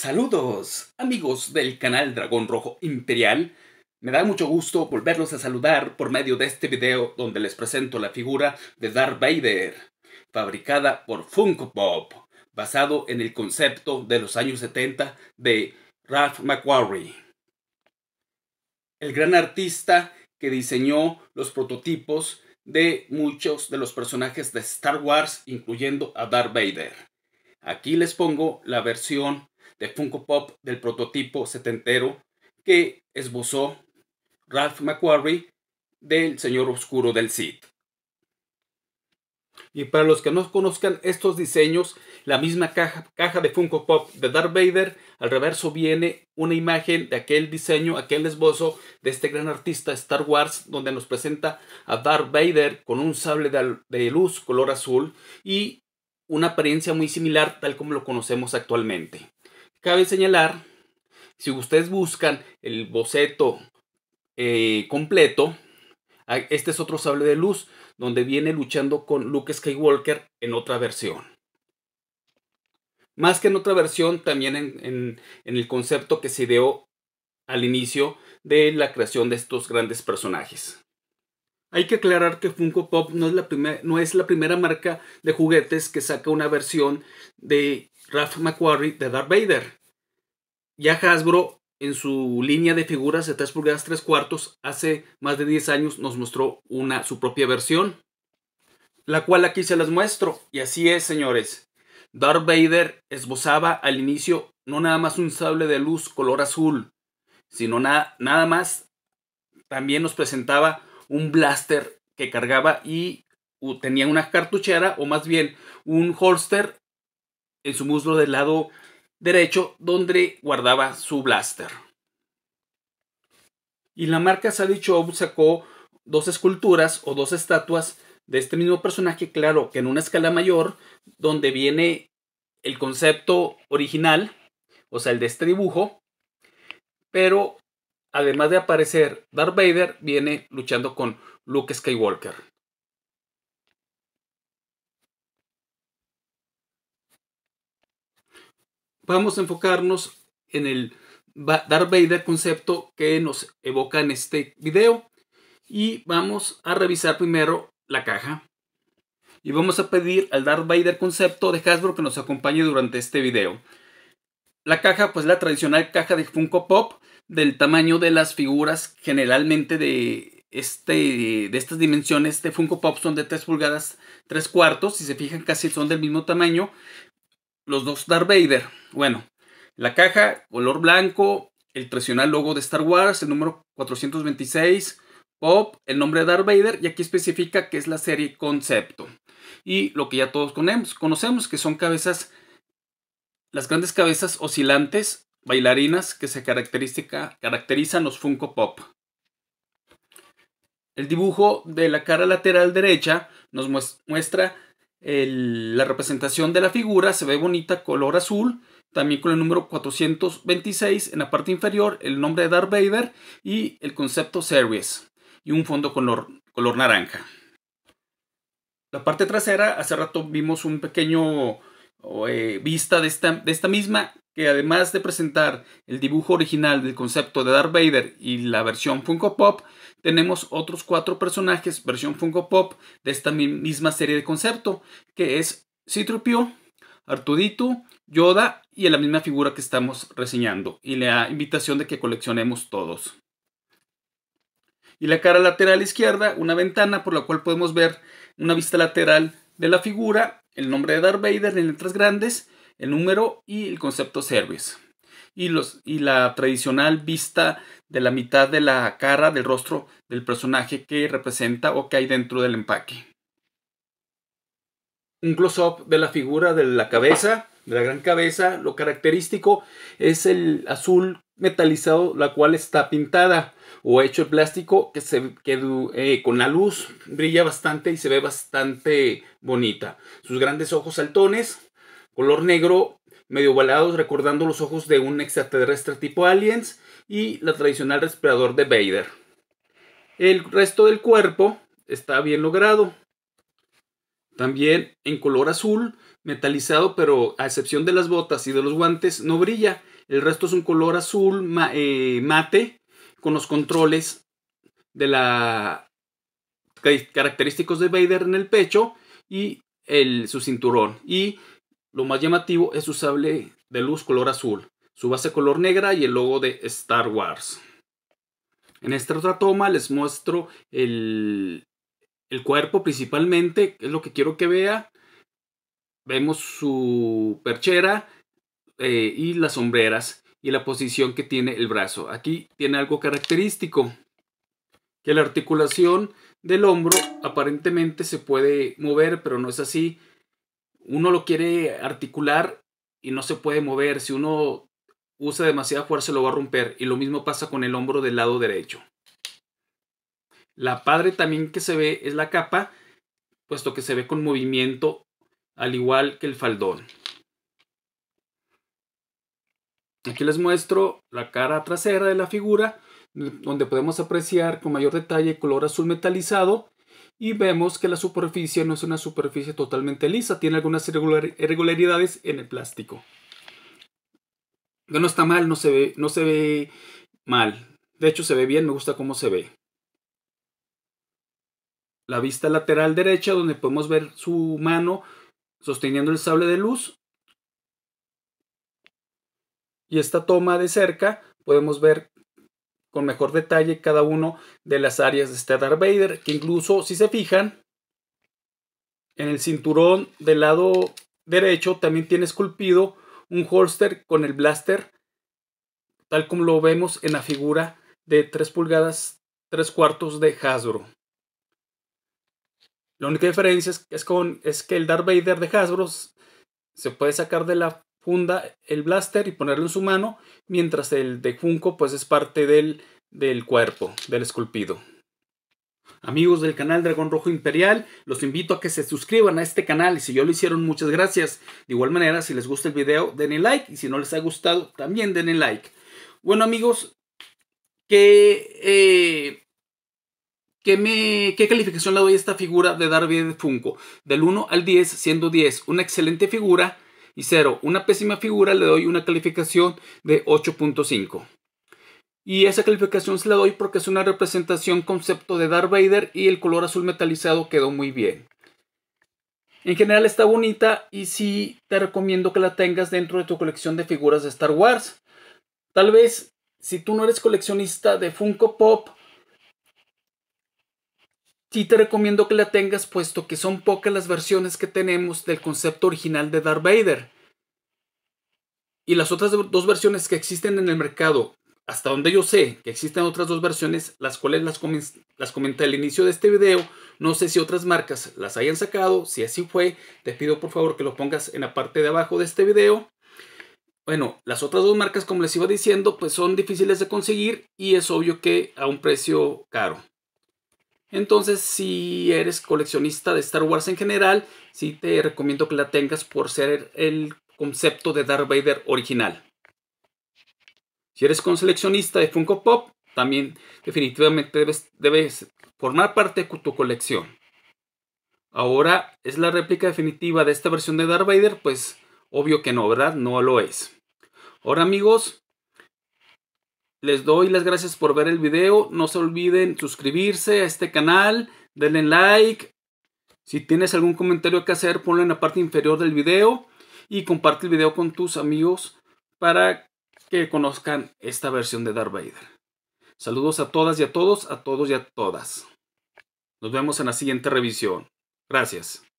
Saludos, amigos del canal Dragón Rojo Imperial. Me da mucho gusto volverlos a saludar por medio de este video donde les presento la figura de Darth Vader, fabricada por Funko Pop, basado en el concepto de los años 70 de Ralph McQuarrie. El gran artista que diseñó los prototipos de muchos de los personajes de Star Wars, incluyendo a Darth Vader. Aquí les pongo la versión de Funko Pop del prototipo setentero que esbozó Ralph McQuarrie del Señor Oscuro del Sith. Y para los que no conozcan estos diseños, la misma caja, caja de Funko Pop de Darth Vader, al reverso viene una imagen de aquel diseño, aquel esbozo de este gran artista Star Wars, donde nos presenta a Darth Vader con un sable de, de luz color azul y una apariencia muy similar tal como lo conocemos actualmente. Cabe señalar, si ustedes buscan el boceto eh, completo, este es otro sable de luz, donde viene luchando con Luke Skywalker en otra versión. Más que en otra versión, también en, el concepto que se ideó al inicio de la creación de estos grandes personajes. Hay que aclarar que Funko Pop no es, la no es la primera marca de juguetes que saca una versión de Ralph McQuarrie de Darth Vader. Ya Hasbro, en su línea de figuras de 3 pulgadas 3 cuartos, hace más de 10 años nos mostró una, su propia versión, la cual aquí se las muestro. Y así es, señores. Darth Vader esbozaba al inicio no nada más un sable de luz color azul, sino nada más también nos presentaba un blaster que cargaba y tenía una cartuchera o más bien un holster en su muslo del lado derecho donde guardaba su blaster. Y la marca Sadie Show sacó dos esculturas o dos estatuas de este mismo personaje, claro que en una escala mayor, donde viene el concepto original, o sea, el de este dibujo, pero además de aparecer Darth Vader, viene luchando con Luke Skywalker. Vamos a enfocarnos en el Darth Vader concepto que nos evoca en este video. Y vamos a revisar primero la caja. Y vamos a pedir al Darth Vader concepto de Hasbro que nos acompañe durante este video. La caja, pues la tradicional caja de Funko Pop del tamaño de las figuras generalmente de, este, de estas dimensiones de Funko Pop son de 3 pulgadas 3 cuartos, si se fijan casi son del mismo tamaño, los dos Darth Vader. Bueno, la caja, color blanco, el tradicional logo de Star Wars, el número 426, Pop, el nombre de Darth Vader, y aquí especifica que es la serie Concepto. Y lo que ya todos conocemos, que son cabezas, las grandes cabezas oscilantes, bailarinas, que se caracterizan los Funko Pop. El dibujo de la cara lateral derecha nos muestra la representación de la figura se ve bonita, color azul, también con el número 426 en la parte inferior, el nombre de Darth Vader y el concepto Series y un fondo color, color naranja. La parte trasera, hace rato vimos un pequeño eh, vista de esta, de esta misma, que además de presentar el dibujo original del concepto de Darth Vader y la versión Funko Pop, tenemos otros cuatro personajes versión Funko Pop de esta misma serie de concepto, que es Citrupio, Artudito, Yoda y la misma figura que estamos reseñando, y la invitación de que coleccionemos todos. Y la cara lateral izquierda, una ventana por la cual podemos ver una vista lateral de la figura, el nombre de Darth Vader en letras grandes, el número y el concepto service. Y, los, y la tradicional vista de la mitad de la cara del rostro del personaje que representa o que hay dentro del empaque. Un close-up de la figura de la cabeza, de la gran cabeza. Lo característico es el azul metalizado, la cual está pintada o hecho de plástico que se que, eh, con la luz brilla bastante y se ve bastante bonita. Sus grandes ojos saltones, color negro, medio ovalados, recordando los ojos de un extraterrestre tipo aliens y la tradicional respirador de Vader. El resto del cuerpo está bien logrado. También en color azul, metalizado, pero a excepción de las botas y de los guantes, no brilla. El resto es un color azul eh, mate con los controles de la característicos de Vader en el pecho y su cinturón. Y lo más llamativo es su sable de luz color azul, su base color negra y el logo de Star Wars. En esta otra toma les muestro el, el cuerpo principalmente, es lo que quiero que vea. Vemos su perchera eh, y las sombreras y la posición que tiene el brazo. Aquí tiene algo característico, que la articulación del hombro aparentemente se puede mover, pero no es así. Uno lo quiere articular y no se puede mover. Si uno usa demasiada fuerza lo va a romper. Y lo mismo pasa con el hombro del lado derecho. La padre también que se ve es la capa, puesto que se ve con movimiento al igual que el faldón. Aquí les muestro la cara trasera de la figura, donde podemos apreciar con mayor detalle color azul metalizado y vemos que la superficie no es una superficie totalmente lisa, tiene algunas irregularidades en el plástico. No está mal, no se ve, no se ve mal. De hecho, se ve bien, me gusta cómo se ve. La vista lateral derecha, donde podemos ver su mano sosteniendo el sable de luz. Y esta toma de cerca, podemos ver con mejor detalle cada uno de las áreas de este Darth Vader, que incluso si se fijan, en el cinturón del lado derecho también tiene esculpido un holster con el blaster, tal como lo vemos en la figura de 3 pulgadas 3 cuartos de Hasbro. La única diferencia es, con, es que el Darth Vader de Hasbro se puede sacar de la funda el blaster y ponerlo en su mano, mientras el de Funko pues es parte del, del cuerpo, del esculpido. Amigos del canal Dragón Rojo Imperial, los invito a que se suscriban a este canal y si yo lo hicieron, muchas gracias. De igual manera, si les gusta el video, denle like y si no les ha gustado, también denle like. Bueno amigos, ¿qué, eh, ¿qué, me, ¿qué calificación le doy a esta figura de Darby de Funko? Del 1 al 10, siendo 10 una excelente figura y 0 una pésima figura, le doy una calificación de 8.5. Y esa calificación se la doy porque es una representación concepto de Darth Vader y el color azul metalizado quedó muy bien. En general está bonita y sí te recomiendo que la tengas dentro de tu colección de figuras de Star Wars. Tal vez si tú no eres coleccionista de Funko Pop, sí te recomiendo que la tengas puesto que son pocas las versiones que tenemos del concepto original de Darth Vader. Y las otras dos versiones que existen en el mercado, hasta donde yo sé que existen otras dos versiones, las cuales las, comenté al inicio de este video, no sé si otras marcas las hayan sacado, si así fue, te pido por favor que lo pongas en la parte de abajo de este video. Bueno, las otras dos marcas, como les iba diciendo, pues son difíciles de conseguir y es obvio que a un precio caro. Entonces, si eres coleccionista de Star Wars en general, sí te recomiendo que la tengas por ser el concepto de Darth Vader original. Si eres coleccionista de Funko Pop, también definitivamente debes, formar parte de tu colección. Ahora, ¿es la réplica definitiva de esta versión de Darth Vader? Pues obvio que no, ¿verdad? No lo es. Ahora amigos, les doy las gracias por ver el video. No se olviden suscribirse a este canal, denle like. Si tienes algún comentario que hacer, ponlo en la parte inferior del video y comparte el video con tus amigos para que conozcan esta versión de Darth Vader. Saludos a todas y a todos, a todos y a todas. Nos vemos en la siguiente revisión. Gracias.